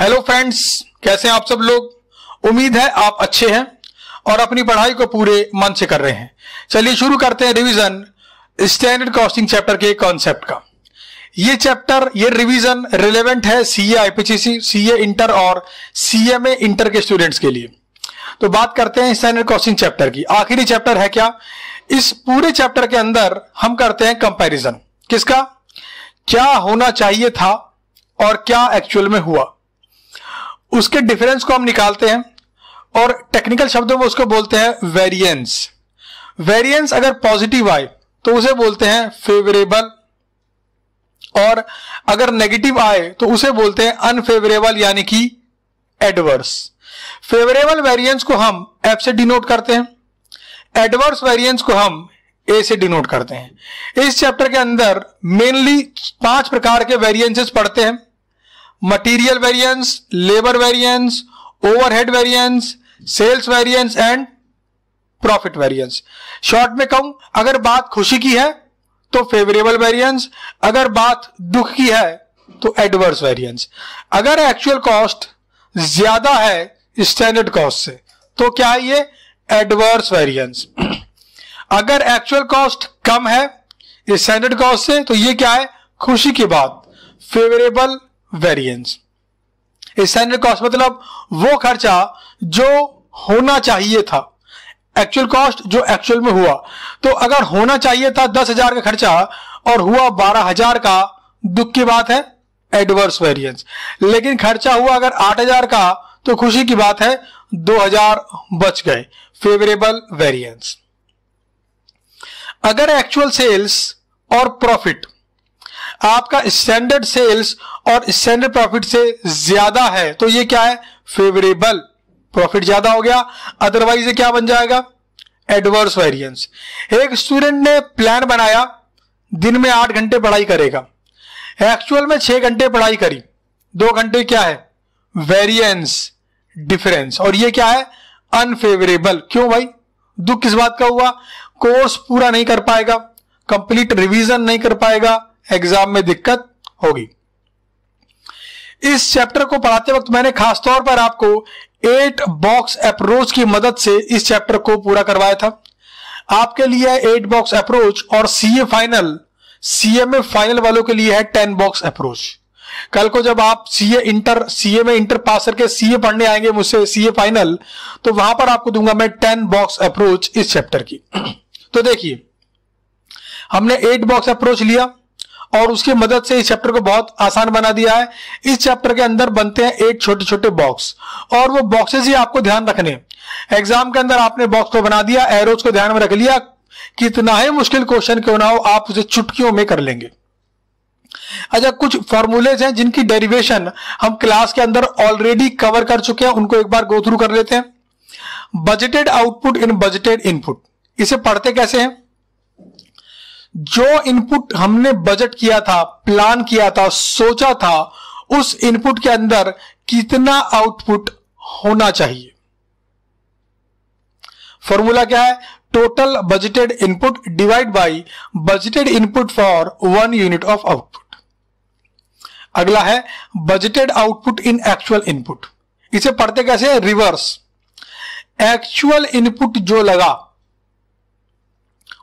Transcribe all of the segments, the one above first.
Hello friends कैसे हैं आप सब लोग? उम्मीद है आप अच्छे हैं और अपनी पढ़ाई को पूरे मन से कर रहे हैं। चलिए शुरू करते हैं रिवीजन स्टैंडर्ड कॉस्टिंग चैप्टर के कॉन्सेप्ट का। ये चैप्टर ये रिवीजन रिलेवेंट है सीए आईपीसीसी सीए इंटर और सीएमए इंटर के स्टूडेंट्स के लिए। तो बात करते हैं स्टैंडर्ड कॉस्टिंग चैप्टर की। आखिरी चैप्टर है क्या? इस पूरे चैप्टर के अंदर हम करते हैं कंपैरिजन किसका? क्या होना चाहिए था और क्या एक्चुअल में हुआ? उसके डिफरेंस को हम निकालते हैं और टेक्निकल शब्दों में उसको बोलते हैं वेरिएंस वेरिएंस अगर पॉजिटिव आए तो उसे बोलते हैं फेवरेबल और अगर नेगेटिव आए तो उसे बोलते हैं अनफेवरेबल यानी कि एडवर्स फेवरेबल वेरिएंस को हम एफ़ से डिनोट करते हैं. एडवर्स वेरिएंस को हम ए से डिनोट करते हैं. इस चैप्टर के अंदर मेनली पाँच प्रकार के वेरिएंसेस पढ़ते हैं. Material variance labour variance overhead variance sales variance and profit variance short में कहूँ, अगर बात खुशी की है तो फेवरेबल वेरिएंस अगर बात दुख की है तो एडवर्स वेरिएंस अगर एक्चुअल कॉस्ट ज़्यादा है स्टैंडर्ड कॉस्ट से तो क्या है ये? एडवर्स वेरिएंस अगर एक्चुअल कॉस्ट कम है स्टैंडर्ड कॉस्ट से तो ये क्या है? खुशी की बात. फेवरेबल वेरिएंस स्टैंडर्ड कॉस्ट मतलब वो खर्चा जो होना चाहिए था। एक्चुअल कॉस्ट जो एक्चुअल में हुआ। तो अगर होना चाहिए था दस हज़ार का खर्चा और हुआ बारह हज़ार का, दुख की बात है एडवर्स वेरिएंस लेकिन खर्चा हुआ अगर आठ हज़ार का तो खुशी की बात है, दो हज़ार बच गए। फेवरेबल वेरिएंस अगर एक्चुअल सेल्स और प्रॉफिट आपका स्टैंडर्ड सेल्स और स्टैंडर्ड प्रॉफिट से ज़्यादा है तो ये क्या है? फेवरेबल प्रॉफिट ज़्यादा हो गया। अदरवाइज़ ये क्या बन जाएगा? एडवर्स वेरिएंस एक स्टूडेंट ने प्लान बनाया, दिन में आठ घंटे पढ़ाई करेगा। एक्चुअल में छह घंटे पढ़ाई करी। दो घंटे क्या है? वेरिएंस डिफरेंस और ये क्या है? अनफेवरेबल क्यों भाई? दुख किस बात का हुआ? कोर्स पूरा नहीं कर पाएगा। कंप्लीट रिवीजन नहीं कर पाएगा। एग्ज़ाम में दिक्कत होगी। इस चैप्टर को पढ़ाते वक्त मैंने खासतौर पर आपको एट बॉक्स अप्रोच की मदद से इस चैप्टर को पूरा करवाया था। आपके लिए एट बॉक्स अप्रोच और सीए फाइनल सीएमए फाइनल वालों के लिए है टेन बॉक्स अप्रोच कल को जब आप सीए इंटर सीए में इंटर पास करके सीए पढ़ने आएँगे मुझसे सीए फाइनल तो वहाँ पर आपको दूँगा मैं टेन बॉक्स अप्रोच इस चैप्टर की। तो देखिए, हमने एट बॉक्स अप्रोच लिया। और उसकी मदद से इस चैप्टर को बहुत आसान बना दिया है। इस चैप्टर के अंदर बनते हैं एट छोटे छोटे बॉक्स और वो बॉक्सेस ही आपको ध्यान रखने एग्ज़ाम के अंदर आपने बॉक्स को बना दिया एरोज को ध्यान में रख लिया कितना ही मुश्किल क्वेश्चन क्यों ना हो, आप उसे चुटकियों में कर लेंगे। अच्छा कुछ फॉर्मूलेज हैं जिनकी डेरिवेशन हम क्लास के अंदर ऑलरेडी कवर कर चुके हैं, उनको एक बार गो थ्रू कर लेते हैं। Budgeted output in budgeted input इसे पढ़ते कैसे हैं? जो इनपुट हमने बजट किया था प्लान किया था, सोचा था, उस इनपुट के अंदर कितना आउटपुट होना चाहिए। फॉर्मूला क्या है? Total budgeted input divide by budgeted input for one unit of output अगला है budgeted output in actual input इसे पढ़ते कैसे रिवर्स एक्चुअल इनपुट जो लगा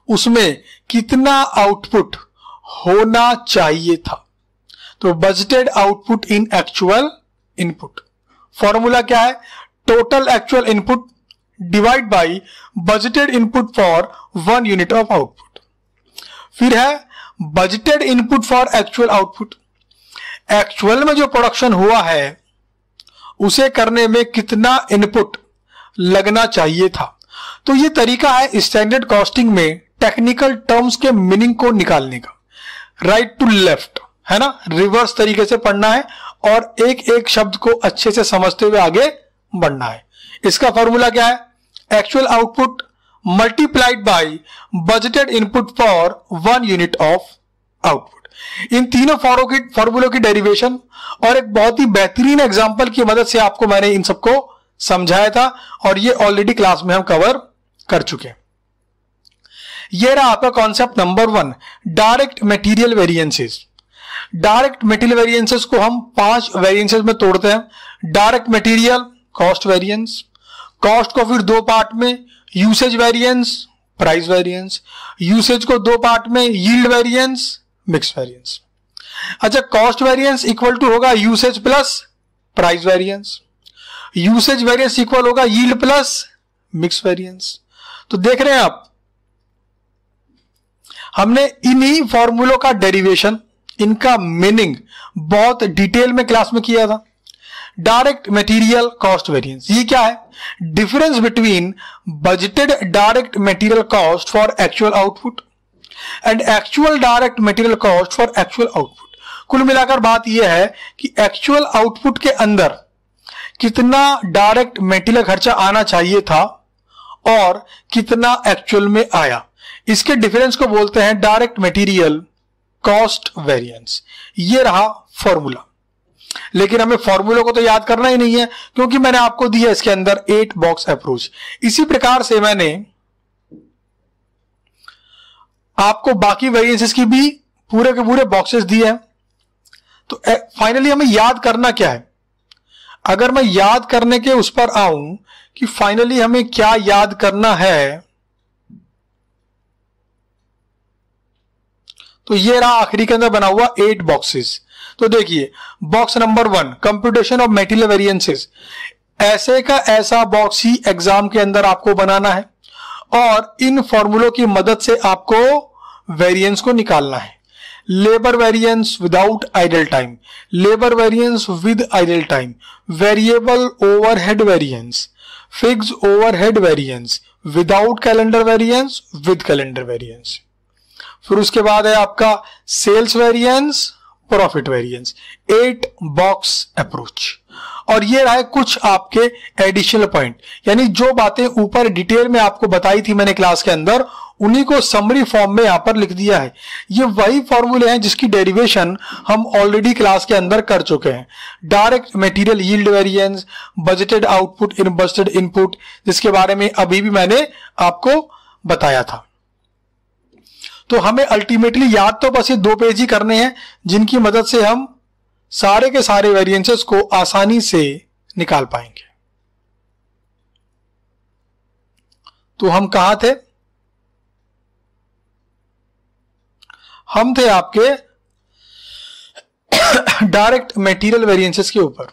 उसमें कितना आउटपुट होना चाहिए था। तो budgeted output in actual input formula क्या है? Total actual input divide by budgeted input for one unit of output फिर है budgeted input for actual output actual में जो प्रोडक्शन हुआ है, उसे करने में कितना इनपुट लगना चाहिए था। तो ये तरीका है स्टैंडर्ड कॉस्टिंग में टेक्निकल टर्म्स के मीनिंग को निकालने का। राइट टू लेफ़्ट है ना? रिवर्स तरीके से पढ़ना है और एक एक शब्द को अच्छे से समझते हुए आगे बढ़ना है। इसका फॉर्मूला क्या है? Actual output multiplied by budgeted input for one unit of output इन तीनों की फॉर्मूलों की डेरिवेशन और एक बहुत ही बेहतरीन एग्ज़ाम्पल की मदद से आपको मैंने इन सबको समझाया था और ये ऑलरेडी क्लास में हम कवर कर चुके हैं। ये रहा आपका concept number one direct material variances direct material variances को हम पाँच वेरिएंसेस में तोड़ते हैं. Direct material cost variance cost को फिर दो पार्ट में usage variance price variance usage को दो पार्ट में यील्ड वेरिएंस मिक्स वेरिएंस अच्छा कॉस्ट वेरिएंस इक्वल टू होगा usage plus price variance usage variance equal होगा यील्ड प्लस मिक्स वेरिएंस तो देख रहे हैं आप हमने इन्हीं फॉर्मूलों का डेरिवेशन, इनका मीनिंग बहुत डिटेल में क्लास में किया था। डायरेक्ट मटेरियल कॉस्ट वेरिएंस ये क्या है? Difference between budgeted direct material cost for actual output and actual direct material cost for actual output कुल मिलाकर बात यह है कि एक्चुअल आउटपुट के अंदर कितना डायरेक्ट मेटीरियल खर्चा आना चाहिए था और कितना एक्चुअल में आया। इसके डिफरेंस को बोलते हैं डायरेक्ट मटेरियल कॉस्ट वेरिएंस ये रहा फॉर्मूला लेकिन हमें फॉर्मूला को तो याद करना ही नहीं है, क्योंकि मैंने आपको दिया इसके अंदर एट बॉक्स अप्रोच इसी प्रकार से मैंने आपको बाकी वेरिएंसेस की भी पूरे के पूरे बॉक्सेस दिए हैं। तो फाइनली हमें याद करना क्या है? अगर मैं याद करने के उस पर आऊँ कि फाइनली हमें क्या याद करना है तो ये रहा आखिरी के अंदर बना हुआ एट बॉक्सेस तो देखिए box number one computation of material variances ऐसे का ऐसा बॉक्स ही एग्ज़ाम के अंदर आपको बनाना है और इन फॉर्मूलों की मदद से आपको वेरिएंस को निकालना है। Labour variance without idle time labour variance with idle time variable overhead variance fix overhead variance without calendar variance with calendar variance फिर उसके बाद है आपका sales variance profit variance eight box approach और ये रहा है कुछ आपके एडिशनल पॉइंट यानी जो बातें ऊपर डिटेल में आपको बताई थी मैंने क्लास के अंदर, उन्हीं को समरी फॉर्म में यहाँ पर लिख दिया है। ये वही फॉर्मूले हैं जिसकी डेरिवेशन हम ऑलरेडी क्लास के अंदर कर चुके हैं। Direct material yield variance budgeted output in budgeted input जिसके बारे में अभी भी मैंने आपको बताया था। तो हमें अल्टीमेटली याद तो बस ये दो पेज ही करने हैं, जिनकी मदद से हम सारे के सारे वेरिएंसेस को आसानी से निकाल पाएँगे। तो हम कहा थे? हम थे आपके डायरेक्ट मटेरियल वेरिएंसेस के ऊपर।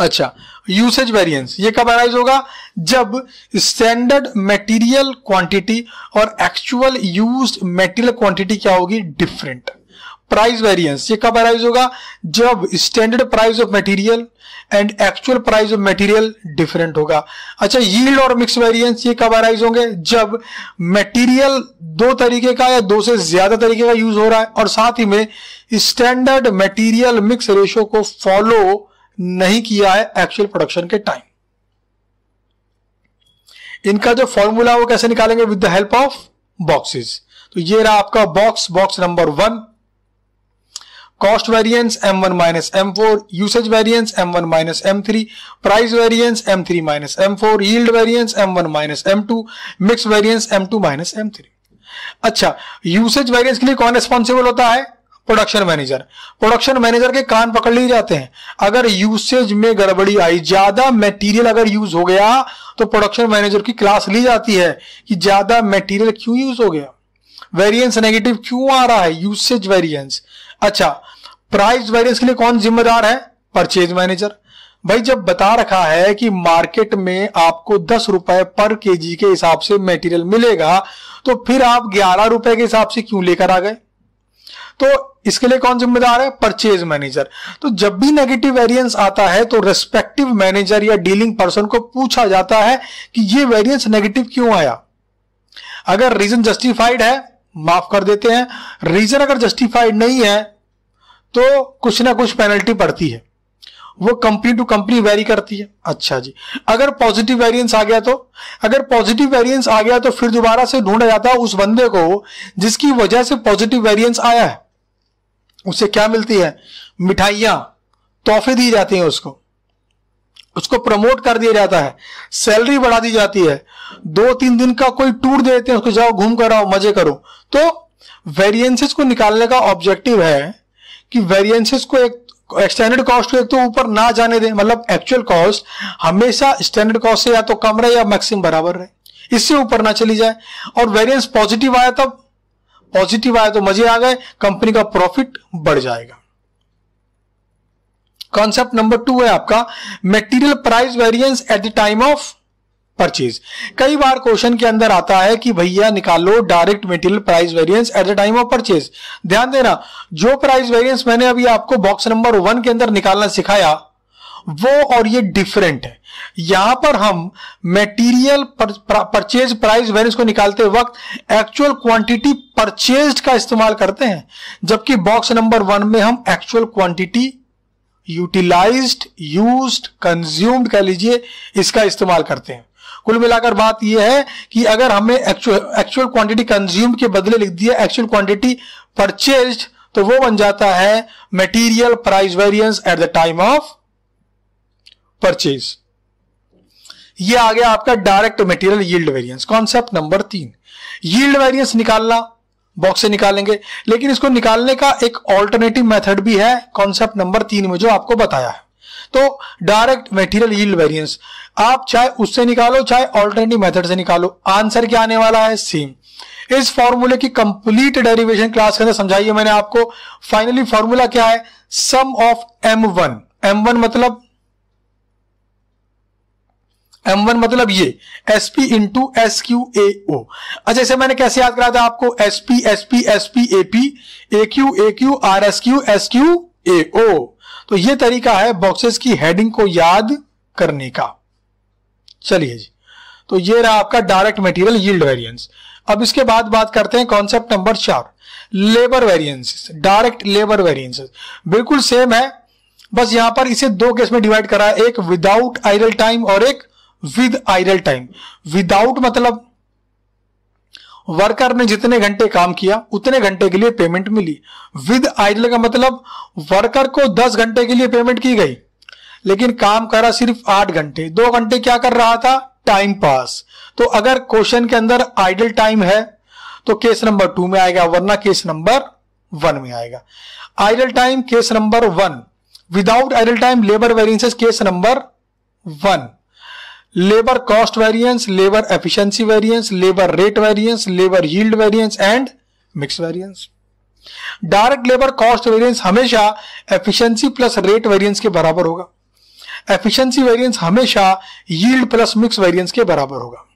अच्छा यूसेज वेरिएंस ये कब अराइज होगा? जब स्टैंडर्ड मटेरियल क्वांटिटी और एक्चुअल यूज्ड मटेरियल क्वांटिटी क्या होगी? डिफरेंट प्राइस वेरिएंस ये कब अराइज होगा? जब standard price of material and actual price of material different होगा। अच्छा यील्ड और मिक्स वेरिएंस ये कब अराइज होंगे? जब मटेरियल दो तरीके का या दो से ज़्यादा तरीके का यूज़ हो रहा है और साथ ही में स्टैंडर्ड मटेरियल मिक्स रेशियो को फॉलो नहीं किया है एक्चुअल प्रोडक्शन के टाइम इनका जो फॉर्मूला वो कैसे निकालेंगे with the help of boxes तो ये रहा आपका box box number one cost variance M one minus M four usage variance M one minus M three price variance M three minus M four yield variance M one minus M two mix variance M two minus M three अच्छा usage variance के लिए कौन responsible होता है production manager production manager के कान पकड़ लिए जाते हैं। अगर यूसेज में गड़बड़ी आई, ज़्यादा मटेरियल अगर यूज़ हो गया तो प्रोडक्शन मैनेजर की क्लास ली जाती है कि ज़्यादा मटेरियल क्यों यूज़ हो गया? वेरिएंस नेगेटिव क्यों आ रहा है? यूसेज वेरिएंस अच्छा प्राइस वेरिएंस के लिए कौन जिम्मेदार है? परचेज मैनेजर भाई, जब बता रखा है कि मार्केट में आपको दस रुपए पर केजी के हिसाब से मटेरियल मिलेगा तो फिर आप ग्यारह रुपए के हिसाब से क्यों लेकर आ गए? तो इसके लिए कौन जिम्मेदार है? परचेज मैनेजर तो जब भी नेगेटिव वेरिएंस आता है तो रेस्पेक्टिव मैनेजर या डीलिंग पर्सन को पूछा जाता है कि ये वेरिएंस नेगेटिव क्यों आया? अगर रीजन जस्टिफाइड है, माफ़ कर देते हैं। रीजन अगर जस्टिफाइड नहीं है तो कुछ ना कुछ पेनल्टी पड़ती है। वो कंपनी टू कंपनी वेरी करती है। अच्छा जी। अगर पॉजिटिव वेरिएंस आ गया तो? अगर पॉजिटिव वेरिएंस आ गया तो फिर दोबारा से ढूंढा जाता है उस बंदे को जिसकी वजह से पॉजिटिव वेरिएंस आया है। उसे क्या मिलती है? मिठाइयाँ, तोहफे दिए जाते हैं उसको। उसको प्रमोट कर दिया जाता है। सैलरी बढ़ा दी जाती है। दो तीन दिन का कोई टूर दे देते हैं, उसको जाओ, घूम कर आओ, मज़े करो। तो वेरिएंसेस को निकालने का ऑब्जेक्टिव है कि वेरिएंसेस को एक स्टैंडर्ड कॉस्ट को एक तो ऊपर ना जाने दें। मतलब एक्चुअल कॉस्ट हमेशा स्टैंडर्ड कॉस्ट से या तो कम रहे या मैक्सिमम बराबर रहे। इससे ऊपर ना चली जाए। और वेरिएंस पॉजिटिव आया तब पॉजिटिव आया तो मज़े आ गए, कंपनी का प्रॉफिट बढ़ जाएगा। कॉन्सेप्ट नंबर टू है आपका material price variance at the time of purchase कई बार क्वेश्चन के अंदर आता है कि भैया निकालो direct material price variance at the time of purchase ध्यान देना, जो प्राइस वेरिएंस मैंने अभी आपको बॉक्स नंबर वन के अंदर निकालना सिखाया वो और ये डिफरेंट है। यहाँ पर हम मेटीरियल परचेज प्राइस वेरियंस को निकालते वक्त एक्चुअल क्वांटिटी परचेज का इस्तेमाल करते हैं, जबकि बॉक्स नंबर वन में हम actual quantity utilised used consumed कह लीजिए, इसका इस्तेमाल करते हैं। कुल मिलाकर बात यह है कि अगर हमें एक्चुअल एक्चुअल क्वांटिटी कंज्यूम के बदले लिख दिया एक्चुअल क्वांटिटी परचेज तो वो बन जाता है material price variance at the time of purchase ये आ गया आपका direct material yield variance concept number तीन. यील्ड वेरिएंस निकालना. बॉक्स से निकालेंगे. लेकिन इसको निकालने का एक ऑल्टरनेटिव मेथड भी है. कॉन्सेप्ट नंबर तीन में जो आपको बताया है. तो डायरेक्ट मेटीरियल यील्ड वेरिएंस आप चाहे उससे निकालो, चाहे ऑल्टरनेटिव मेथड से निकालो. आंसर क्या आने वाला है? सेम इस फॉर्मूले की कंप्लीट डेरिवेशन क्लास के अंदर समझाइए मैंने आपको. फाइनली फॉर्मूला क्या है? Sum of M one M one मतलब एम वन मतलब ये S P into S Q A O अच्छा इसे मैंने कैसे याद कराया था आपको? S P S P S P A P A Q A Q R S Q S Q A O तो ये तरीका है बॉक्सेस की हेडिंग को याद करने का। चलिए जी। तो ये रहा आपका डायरेक्ट मटेरियल यील्ड वेरिएंस अब इसके बाद बात करते हैं कॉन्सेप्ट नंबर चार labour variances direct labour variances बिल्कुल सेम है। बस यहाँ पर इसे दो केस में डिवाइड करा है, एक विदाउट आइडल टाइम और एक विद आइडल टाइम। विदाउट मतलब वर्कर ने जितने घंटे काम किया, उतने घंटे के लिए पेमेंट मिली। विद आइडल का मतलब वर्कर को 10 घंटे के लिए पेमेंट की गई, लेकिन काम करा सिर्फ़ आठ घंटे। दो घंटे क्या कर रहा था? टाइम पास तो अगर क्वेश्चन के अंदर आइडल टाइम है तो केस नंबर टू में आएगा, वरना केस नंबर वन में आएगा। Idle time case number one without idle time labour variances case number one labour cost variance labour efficiency variance labour rate variance labour yield variance and mix variance direct labour cost variance हमेशा efficiency plus rate variance के बराबर होगा। Efficiency variance हमेशा yield plus mix variance के बराबर होगा।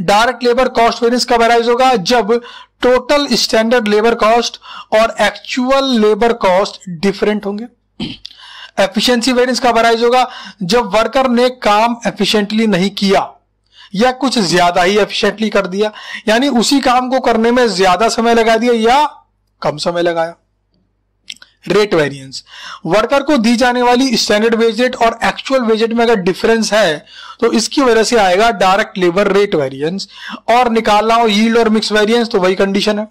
Direct labour cost variance कब arise होगा? जब टोटल स्टैंडर्ड लेबर कॉस्ट और एक्चुअल लेबर कॉस्ट डिफरेंट होंगे। एफिशिएंसी वेरिएंस कब अराइज होगा? जब वर्कर ने काम एफिशिएंटली नहीं किया, या कुछ ज़्यादा ही एफिशिएंटली कर दिया, यानी उसी काम को करने में ज़्यादा समय लगा दिया या कम समय लगाया? रेट वेरिएंस वर्कर को दी जाने वाली स्टैंडर्ड वेज रेट और एक्चुअल वेज रेट में अगर डिफरेंस है तो इसकी वजह से आएगा डायरेक्ट लेबर रेट वेरिएंस और निकालना हो यील्ड और मिक्स वेरिएंस तो वही कंडीशन है।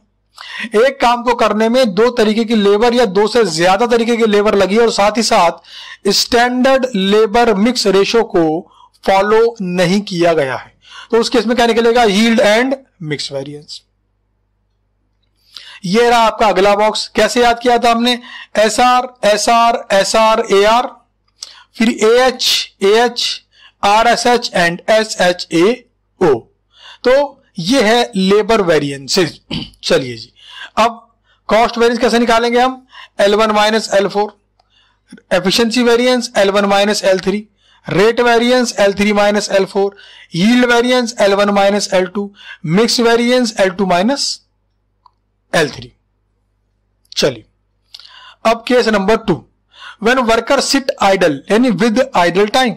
एक काम को करने में दो तरीके की लेबर या दो से ज़्यादा तरीके की लेबर लगी और साथ ही साथ स्टैंडर्ड लेबर मिक्स रेशो को फॉलो नहीं किया गया है। तो उस केस में क्या निकलेगा? यील्ड एंड मिक्स वेरिएंस ये रहा आपका अगला बॉक्स कैसे याद किया था हमने? S R S R S R A R फिर A H A H R S H and S H A O तो ये है लेबर वेरिएंसेस चलिए जी। अब कॉस्ट वेरियंस कैसे निकालेंगे हम? L one minus L four efficiency variance L one minus L three rate variance L three minus L four yield variance L one minus L two mix variance L two minus L three चलिए। अब case number two when worker sit idle यानी with idle time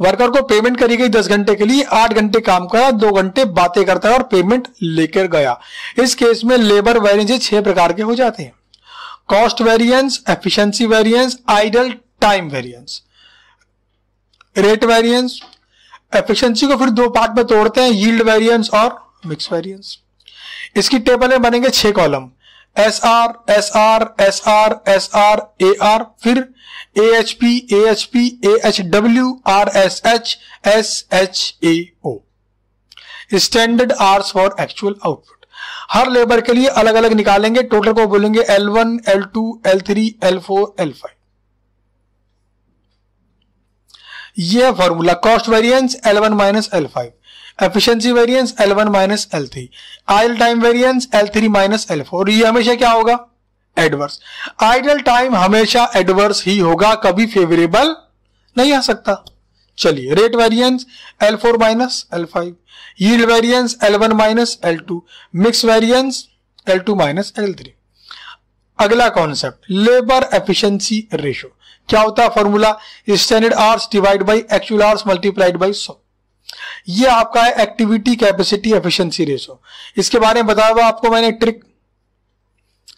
worker को payment करी गई दस घंटे के लिए, आठ घंटे काम करा, दो घंटे बातें करता है और पेमेंट लेकर गया। इस केस में लेबर वेरियंस छह प्रकार के हो जाते हैं। Cost variance efficiency variance idle time variance rate variance efficiency को फिर दो पार्ट में तोड़ते हैं यील्ड वेरियंस और मिक्स वेरियंस इसकी टेबल में बनेंगे छह column S R S R S R S R A R फिर A H P A H P A H W R S H S H A O standard hours for actual output her labour के लिए अलग अलग निकालेंगे। Total को बोलेंगे L1, L2, L3, L4, L5 ये formula cost variance L1 minus L5 efficiency variance L1 minus L three idle time variance L3 minus L four ये हमेशा क्या होगा? एडवर्स। आइडल टाइम हमेशा एडवर्स ही होगा, कभी फेवरेबल नहीं आ सकता। चलिए, rate variance L4 minus L5 yield variance L1 minus L2 mix variance L2 minus L3 अगला कॉन्सेप्ट लेबर एफिशिएंसी रेशियो क्या होता है formula standard hours divide by actual hours multiplied by सौ। ये आपका है एक्टिविटी कैपेसिटी एफिशिएंसी रेशो इसके बारे में बताया हुआ आपको मैंने ट्रिक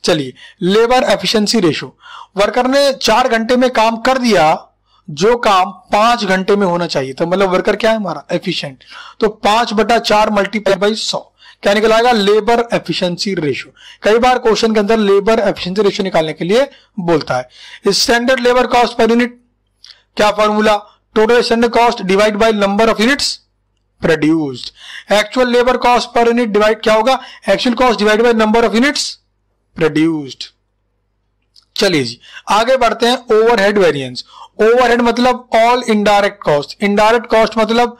चलिए लेबर एफिशिएंसी रेशो वर्कर ने चार घंटे में काम कर दिया, जो काम पाँच घंटे में होना चाहिए। तो मतलब वर्कर क्या है हमारा? एफिशिएंट तो पाँच बटा चार मल्टीप्लाई बाई सौ। क्या निकल आएगा? लेबर एफिशिएंसी रेशियो कई बार क्वेश्चन के अंदर लेबर एफिशिएंसी रेशियो निकालने के लिए बोलता है। Standard labour cost per unit क्या formula total standard cost divide by number of units produced actual labour cost per unit divide क्या होगा? Actual cost divide by number of units produced चलिए जी, आगे बढ़ते हैं ओवरहेड वेरिएंस ओवरहेड मतलब all indirect cost indirect cost मतलब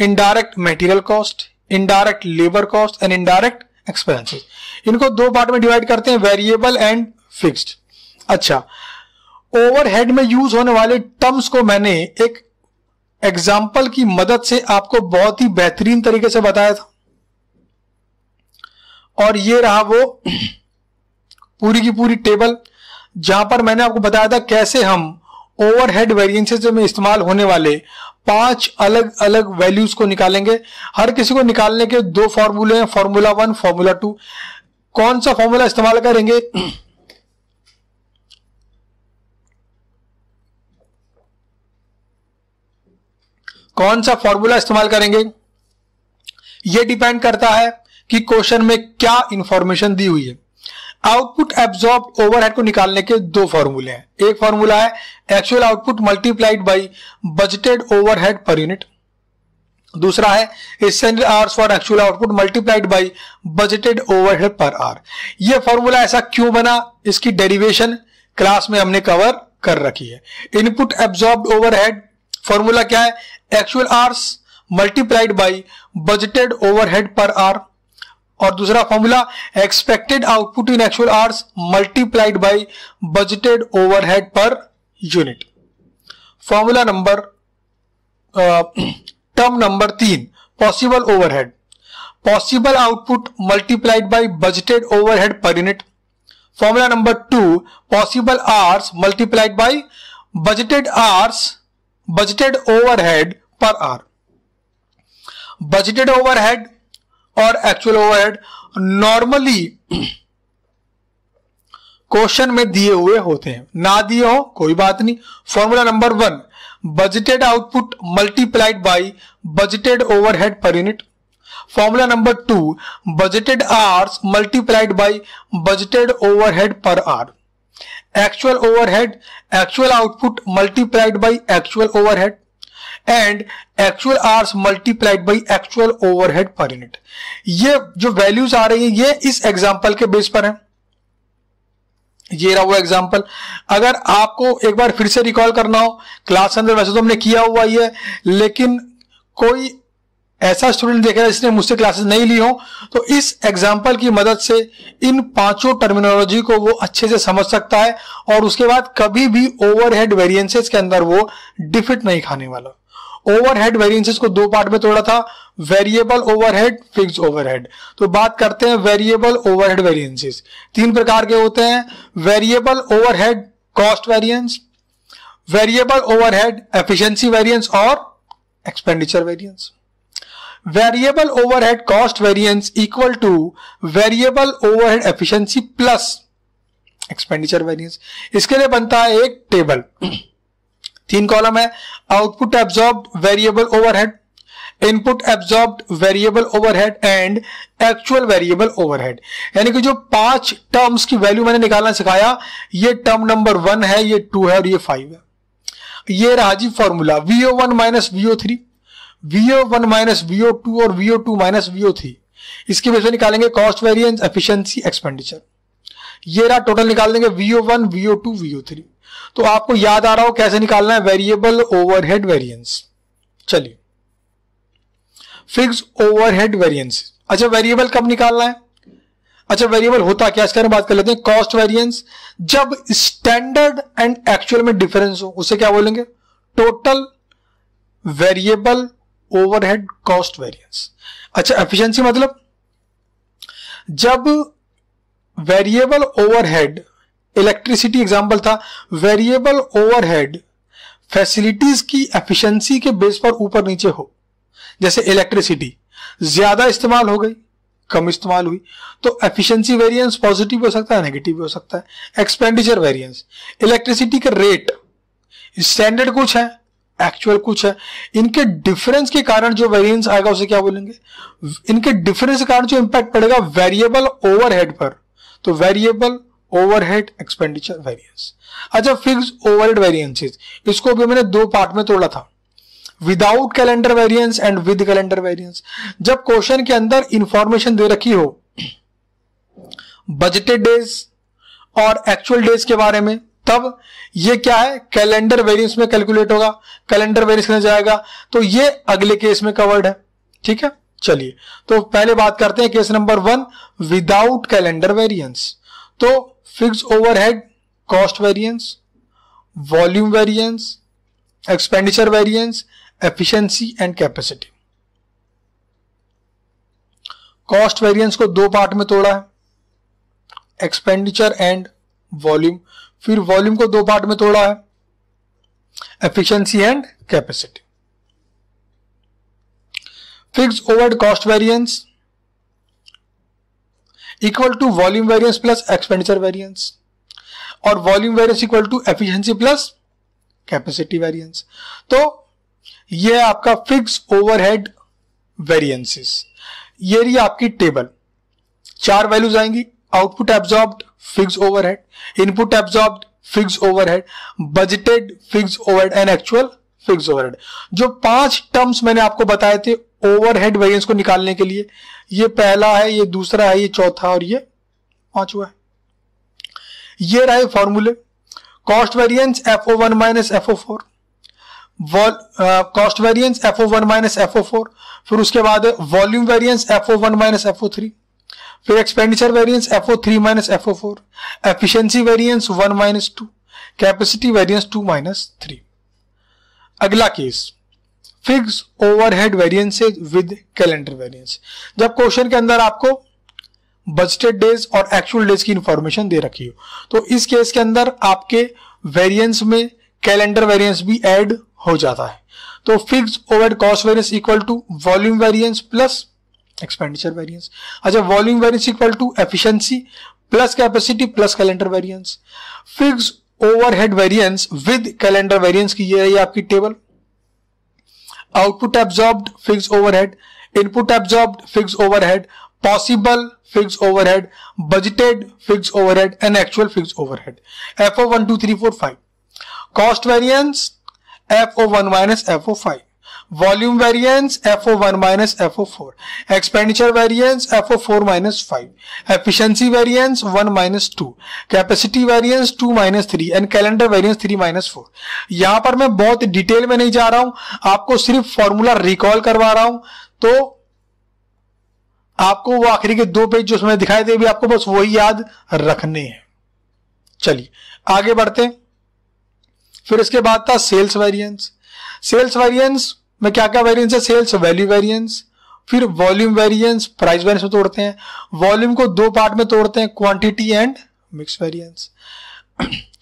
indirect material cost indirect labour cost and indirect expenses इनको दो पार्ट में डिवाइड करते हैं वेरिएबल एंड फिक्स्ड अच्छा ओवरहेड में यूज़ होने वाले टर्म्स को मैंने एक एग्ज़ाम्पल की मदद से आपको बहुत ही बेहतरीन तरीके से बताया था। और ये रहा वो पूरी की पूरी टेबल, जहाँ पर मैंने आपको बताया था कैसे हम ओवरहेड वेरिएंसेस में इस्तेमाल होने वाले पाँच अलग अलग वैल्यूज़ को निकालेंगे। हर किसी को निकालने के दो फॉर्मूले हैं फॉर्मूला वन फॉर्मूला टू कौन सा फॉर्मूला इस्तेमाल करेंगे? कौन सा फॉर्मूला इस्तेमाल करेंगे? यह डिपेंड करता है कि क्वेश्चन में क्या इंफॉर्मेशन दी हुई है। आउटपुट एब्जॉर्ब ओवरहेड को निकालने के दो फॉर्मूले हैं। एक फॉर्मूला है actual output multiplied by budgeted overhead per unit दूसरा है hours for actual output multiplied by budgeted overhead per hour यह फॉर्मूला ऐसा क्यों बना? इसकी डेरिवेशन क्लास में हमने कवर कर रखी है। इनपुट एब्जॉर्ब ओवरहेड फॉर्मूला क्या है? Actual hours multiplied by budgeted overhead per hour और दूसरा formula expected output in actual hours multiplied by budgeted overhead per unit formula number term number तीन possible overhead possible output multiplied by budgeted overhead per unit formula number two possible hours multiplied by budgeted hours budgeted overhead per hour budgeted overhead और actual overhead normally question में दिए हुए होते हैं। ना दिए हो, कोई बात नहीं। Formula number one budgeted output multiplied by budgeted overhead per unit formula number two budgeted hours multiplied by budgeted overhead per hour actual overhead actual output multiplied by actual overhead and actual hours multiplied by actual overhead per unit ये जो values आ रही है, ये इस example के base पर है। ये रहा वो एग्ज़ाम्पल अगर आपको एक बार फिर से रिकॉल करना हो क्लास अंदर वैसे तो हमने किया हुआ ही है, लेकिन कोई ऐसा स्टूडेंट देखेगा जिसने मुझसे क्लासेस नहीं ली हो तो इस एग्ज़ाम्पल की मदद से इन पाँचों टर्मिनोलॉजी को वो अच्छे से समझ सकता है, और उसके बाद कभी भी ओवरहेड वेरिएंसेस के अंदर वो डिफिट नहीं खाने वाला। ओवरहेड वेरिएंसेस को दो पार्ट में तोड़ा था वेरिएबल ओवरहेड फिक्स ओवरहेड तो बात करते हैं वेरिएबल ओवरहेड वेरिएंसेस तीन प्रकार के होते हैं variable overhead cost variance variable overhead efficiency variance और expenditure variance variable overhead cost variance equal to variable overhead efficiency plus expenditure variance इसके लिए बनता है एक टेबल तीन कॉलम है। Output absorb variable overhead input absorb variable overhead and actual variable overhead यानी कि जो पाँच टर्म्स की वैल्यू मैंने निकालना सिखाया, ये टर्म नंबर वन है, ये टू है और ये फाइव है। ये रहा जी formula VO one minus VO three VO one minus VO two और VO two minus VO three इसकी वजह से निकालेंगे कॉस्ट वेरिएंस एफिशिएंसी एक्सपेंडिचर ये रहा टोटल निकाल देंगे VO one VO two VO three तो आपको याद आ रहा हो कैसे निकालना है? वेरिएबल ओवरहेड वेरिएंस चलिए। फिक्स ओवरहेड वेरिएंस अच्छा वेरिएबल कब निकालना है? अच्छा वेरिएबल होता क्या? इसके बात कर लेते हैं। कॉस्ट वेरिएंस जब स्टैंडर्ड एंड एक्चुअल में डिफरेंस हो, उसे क्या बोलेंगे? Total variable overhead cost variance अच्छा एफिशिएंसी मतलब? जब वेरिएबल ओवरहेड इलेक्ट्रिसिटी एग्ज़ाम्पल था वेरिएबल ओवरहेड फैसिलिटीज़ की एफिशिएंसी के बेस पर ऊपर नीचे हो। जैसे इलेक्ट्रिसिटी ज़्यादा इस्तेमाल हो गई, कम इस्तेमाल हुई तो एफिशिएंसी वेरिएंस पॉजिटिव हो सकता है नेगेटिव हो सकता है। एक्सपेंडिचर वेरिएंस इलेक्ट्रिसिटी का रेट स्टैंडर्ड कुछ है एक्चुअल कुछ है। इनके डिफरेंस के कारण जो वेरिएंस आएगा, उसे क्या बोलेंगे? इनके डिफरेंस के कारण जो इंपैक्ट पड़ेगा वेरिएबल ओवरहेड पर। तो वेरिएबल ओवरहेड एक्सपेंडिचर वेरिएंस अच्छा फिक्स ओवरहेड वेरिएंसेस इसको भी मैंने दो पार्ट में तोड़ा था. Without calendar variance and with calendar variance जब क्वेश्चन के अंदर इंफॉर्मेशन दे रखी हो बजटेड डेज़ और एक्चुअल डेज़ के बारे में, तब ये क्या है? कैलेंडर वेरिएंस में कैलकुलेट होगा. कैलेंडर वेरिएंस में जाएगा? तो ये अगले केस में कवर्ड है. ठीक है? चलिए. तो पहले बात करते हैं case number one without calendar variance तो fix overhead cost variance volume variance expenditure variance efficiency and capacity cost variance को दो पार्ट में तोड़ा है। एक्सपेंडिचर एंड वॉल्यूम फिर वॉल्यूम को दो पार्ट में तोड़ा है। Efficiency and capacity fix over cost variance equal to volume variance plus expenditure variance और volume variance equal to efficiency plus capacity variance तो ये आपका फिक्स ओवरहेड वेरिएंसेस ये रही आपकी टेबल चार वैल्यूज़ आएँगी. Output absorbed fix overhead input absorbed fix overhead budgeted fix overhead and actual fix overhead जो पाँच टर्म्स मैंने आपको बताए थे ओवरहेड वेरिएंस को निकालने के लिए। ये पहला है, ये दूसरा है, ये चौथा और ये पांचवा है। ये रहे फॉर्मूले cost variance F O one minus F O four cost variance F O one minus F O four फिर उसके बाद volume variance F O one minus F O three फिर expenditure variance F O three minus F O four efficiency variance one minus two capacity variance two minus three अगला case fix overhead variances with calendar variance जब question के अंदर आपको budgeted days और actual days की information दे रखी हो तो इस केस के अंदर आपके वेरिएंस में कैलेंडर वेरिएंस भी ऐड हो जाता है। तो fix over cost variance equal to volume variance plus expenditure variance अच्छा volume variance equal to efficiency plus capacity plus calendar variance fix overhead variance with calendar variance की ये रही आपकी table output absorbed fixed overhead. Input absorbed fixed overhead. Possible fixed overhead. Budgeted fixed overhead. And actual fixed overhead. Fo 1 2 3 4 5 cost variance fo1 minus fo5 volume variance F O one minus F O four expenditure variance F O four minus five efficiency variance one minus two capacity variance two minus three and calendar variance three minus four यहाँ पर मैं बहुत detail में नहीं जा रहा हूँ। आपको सिर्फ़ फॉर्मूला रिकॉल करवा रहा हूँ। तो आपको वो आखिरी के दो पेज जो उसमें दिखाई दे, भी आपको बस वही याद रखने हैं। चलिए, आगे बढ़ते हैं। फिर इसके बाद था सेल्स वेरियंस सेल्स वेरियंस में क्या क्या वेरियंस है? सेल्स वैल्यू वेरियंस फिर वॉल्यूम वेरियंस प्राइस वेरियंस में तोड़ते हैं। वॉल्यूम को दो पार्ट में तोड़ते हैं quantity and mix variance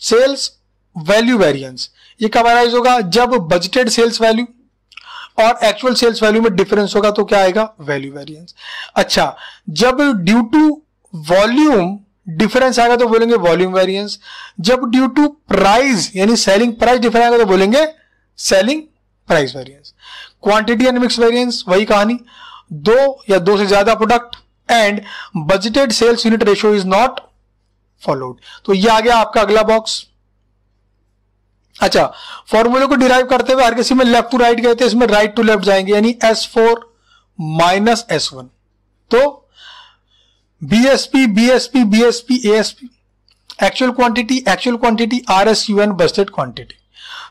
sales value variance ये कब अराइज होगा? जब बजटेड सेल्स वैल्यू और एक्चुअल सेल्स वैल्यू में डिफरेंस होगा तो क्या आएगा? वैल्यू वेरियंस अच्छा जब ड्यू टू वॉल्यूम डिफरेंस आएगा तो बोलेंगे वॉल्यूम वेरियंस जब ड्यू टू प्राइस यानी सेलिंग प्राइस डिफरेंस आएगा तो बोलेंगे selling price variance quantity and mix variance वही कहानी। दो या दो से ज़्यादा product and budgeted sales unit ratio is not followed तो ये आ गया आपका अगला बॉक्स अच्छा फॉर्मूले को डिराइव करते हुए हर किसी में लेफ़्ट टू राइट गए थे, इसमें राइट टू लेफ़्ट जाएँगे, यानी S four minus S one तो BSP BSP BSP ASP actual quantity actual quantity R S U N budgeted quantity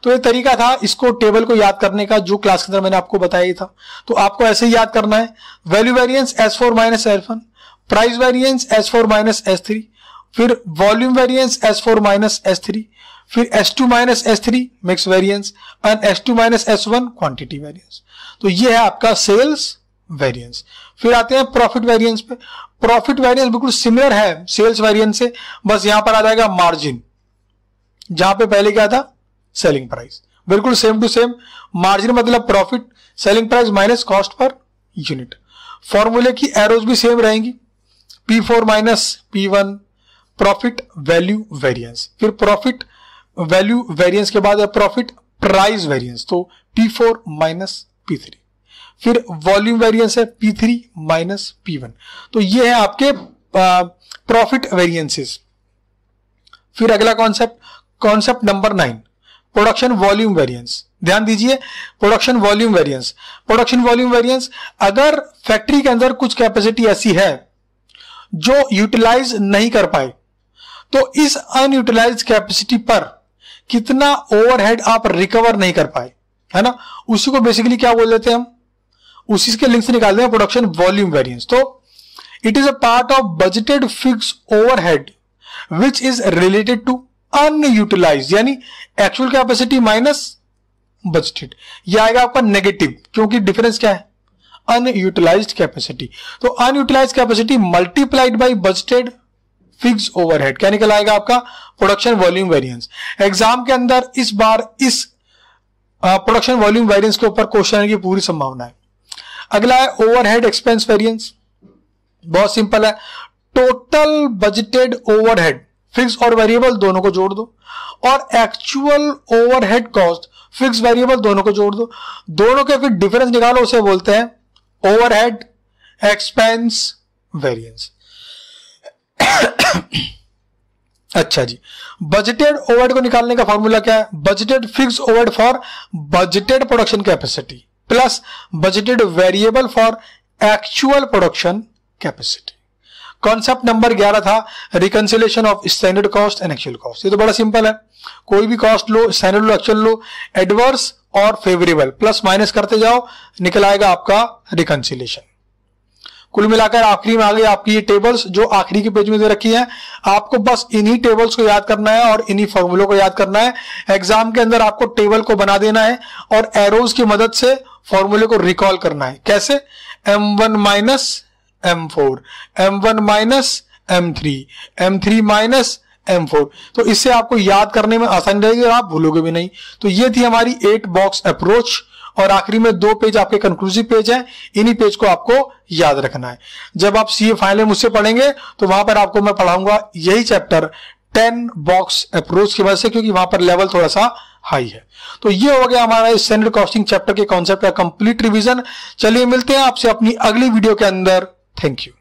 तो ये तरीका था इसको टेबल को याद करने का, जो क्लास के अंदर मैंने आपको बताया था। तो आपको ऐसे ही याद करना है। Value variance S four minus L one price variance S four minus S three फिर volume variance S four minus S three फिर S two minus S three mix variance and S two minus S one quantity variance तो ये है आपका sales variance फिर आते हैं profit variance पे। प्रॉफिट वेरियंस बिल्कुल सिमिलर है सेल्स वेरियंस से, बस यहाँ पर आ जाएगा मार्जिन जहाँ पे पहले क्या था? सेलिंग प्राइस बिल्कुल सेम टू सेम मार्जिन मतलब profit selling price minus cost per unit फॉर्मूले की एरोज भी सेम रहेंगी। P four minus P one profit value variance फिर प्रॉफिट वैल्यू वेरियंस के बाद प्रॉफिट प्राइस वेरियंस तो P four minus P three फिर वॉल्यूम वेरियंस है P three minus P one तो ये है आपके प्रॉफिट वेरियंसेस फिर अगला concept concept number nine production volume variance ध्यान दीजिए production volume variance production volume variance अगर फैक्ट्री के अंदर कुछ कैपेसिटी ऐसी है, जो यूटिलाइज नहीं कर पाए तो इस अनयूटिलाइज कैपेसिटी पर कितना ओवरहेड आप रिकवर नहीं कर पाए, है ना? उसी को बेसिकली क्या बोल देते हैं हम? उसी के लिंक से निकालते हैं प्रोडक्शन वॉल्यूम वेरियंस तो it is a part of budgeted fixed overhead which is related to unutilized यानी एक्चुअल कैपेसिटी माइनस बजटेड यह आएगा आपका नेगेटिव क्योंकि डिफरेंस क्या है? अनयूटिलाइज कैपेसिटी तो unutilised capacity multiplied by budgeted fixed overhead क्या निकल आएगा आपका? प्रोडक्शन वॉल्यूम वेरियंस एग्ज़ाम के अंदर इस बार इस प्रोडक्शन वॉल्यूम वेरियंस के ऊपर क्वेश्चन की पूरी संभावना है। अगला है ओवरहेड एक्सपेंस वेरियंस बहुत सिंपल है। टोटल बजटेड ओवरहेड फिक्स और वेरिएबल दोनों को जोड़ दो। और actual overhead cost fixed variable दोनों को जोड़ दो। दोनों के फिर डिफरेंस निकालो, उसे बोलते हैं ओवरहेड एक्सपेंस वेरियंस अच्छा जी। बजटेड ओवरहेड को निकालने का फॉर्मूला क्या है? Budgeted fixed overhead for budgeted production capacity plus budgeted variable for actual production capacity concept number 11 था reconciliation of standard cost and actual cost ये तो बड़ा सिंपल है। कोई भी कॉस्ट लो स्टैंडर्ड लो एक्चुअल लो एडवर्स और फेवरेबल प्लस माइनस करते जाओ, निकल आएगा आपका रिकंसिलेशन कुल मिलाकर आखिरी में आ गई आपकी ये टेबल्स जो आखिरी के पेज में दे रखी है। आपको बस इन्हीं टेबल्स को याद करना है और इन्हीं फॉर्मूलों को याद करना है। एग्ज़ाम के अंदर आपको टेबल को बना देना है और एरोज की मदद से फॉर्मूले को रिकॉल करना है। कैसे? M one minus M four M one minus M three M three minus M four तो इससे आपको याद करने में आसानी रहेगी और आप भूलोगे भी नहीं। तो ये थी हमारी एट बॉक्स अप्रोच और आखिरी में दो पेज आपके कंक्लूसिव पेज हैं। इन्हीं पेज को आपको याद रखना है। जब आप सीए फाइनल मुझसे पढ़ेंगे तो वहाँ पर आपको मैं पढ़ाऊँगा यही चैप्टर टेन बॉक्स अप्रोच की वजह से, क्योंकि वहाँ पर लेवल थोड़ा सा हाई है। तो ये हो गया हमारा स्टैंडर्ड कॉस्टिंग चैप्टर के कॉन्सेप्ट का कंप्लीट रिवीजन चलिए मिलते हैं आपसे अपनी अगली वीडियो के अंदर। Thank you